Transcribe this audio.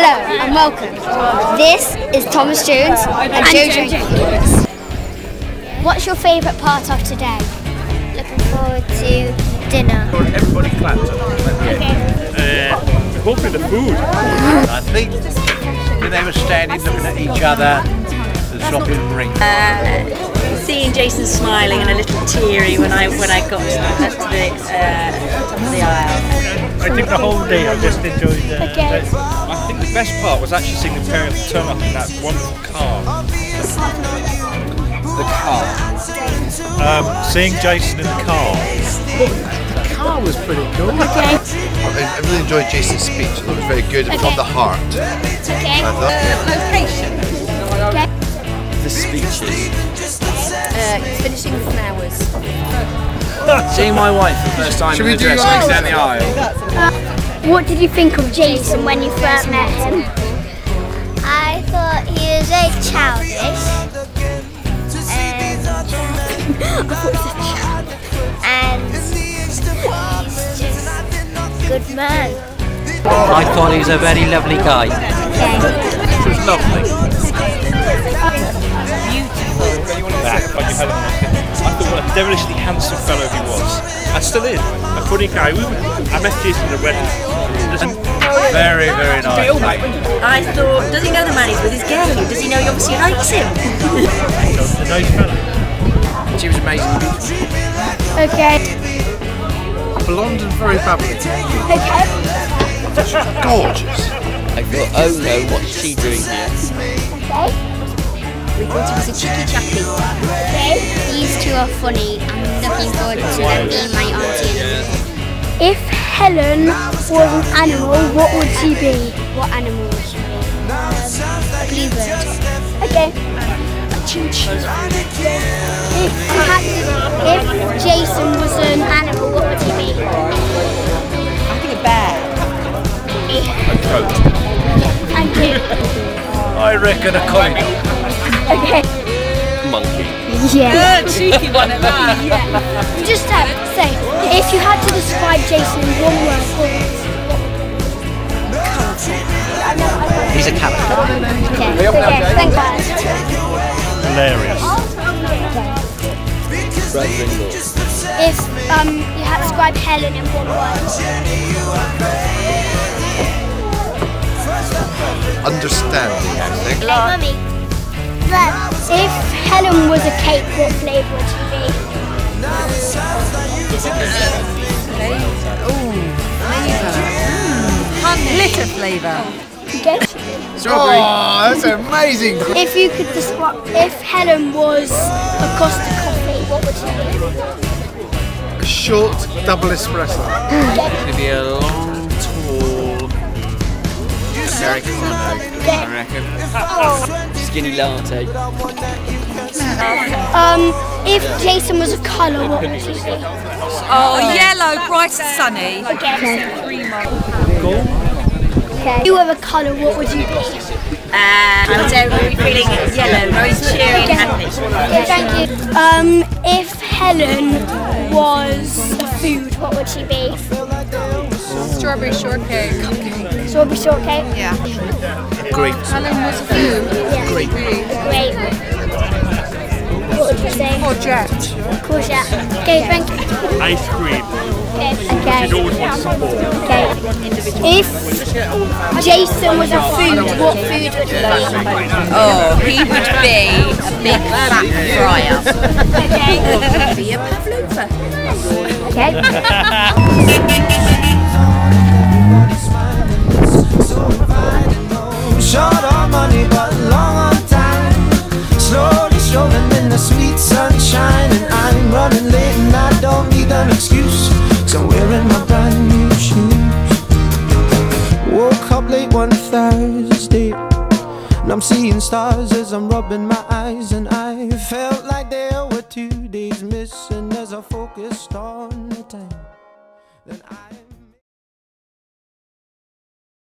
Hello and welcome. This is Thomas Jones and, Joe Jenkins. What's your favourite part of today? Looking forward to dinner. Everybody clapped. Uh, hopefully the food. I think they were standing looking at each other and swapping rings. seeing Jason smiling and a little teary when I when I got to the, to the uh, top of the aisle. I think the whole day I just enjoyed uh, Okay. The- I think the best part was actually seeing the parents turn up in that wonderful car. The car. Um, seeing Jason in the car. The car was pretty cool. Okay. I I really enjoyed Jason's speech. It was very good and Okay. from the heart. Okay. I thought. Okay. The speeches. finishing the flowers. Seeing my wife for the first time Should in we do dress yours? down the aisle. What did you think of Jason when you first met him? I thought he was very childish. Um, and, and he's just a good man. I thought he was a very lovely guy. It was lovely. Back, but you had I thought what a devilishly handsome fellow he was. And still is. A funny guy. We, I met Jason at a wedding. Very, very nice. I thought, does he know the man he's with is gay? Does he know he obviously likes him? A nice fellow. She was amazing. Okay. Blonde and very bubbly. Okay. Gorgeous. I thought, oh no, what's she doing here? We thought he was a cheeky chappy. Okay. These two are funny. I'm looking forward to them being my auntie and uncle. If Helen was an animal, what would she be? What animal would she be? Um, bluebird. Okay. If, you had if Jason was an animal, what would he be? I think a bear. A coat. Thank you. I reckon a coin. Okay. Monkey. Yeah. cheeky one at that. Just uh, say, if you had to describe Jason in one word, what would He's a character. Okay. Okay. Thank God. Hilarious. Brother-in-law. If um you had to describe Helen in one word, Understanding, I think. Hey, mummy. If Helen was a cake, what flavour would she be? Glitter flavour. Okay. Oh, that's amazing. If you could describe, if Helen was a Costa coffee, what would she be? A short double espresso. It'd be a long, tall Americano, I reckon. Oh. Skinny latte. Um, if Jason was a colour, what would he be? Oh, yellow, bright and sunny. Okay. If you were a colour, what would you be? Uh, I would say we're feeling yellow, very cheery and happy. Okay, thank you. Um, if Helen was a food, what would she be? Strawberry shortcake. Strawberry shortcake? Yeah. Great. Helen was food. Yeah. Great. Great. What would you say? Courgette. Courgette. Okay, thank you. Ice cream. Okay. She's always wanted some more. Okay. If Jason was a food, what food would he be? Oh, he would be a big fat fryer. Okay. be a pavlova. Okay. I'm seeing stars as I'm rubbing my eyes, and I felt like there were two days missing as I focused on the time. Then I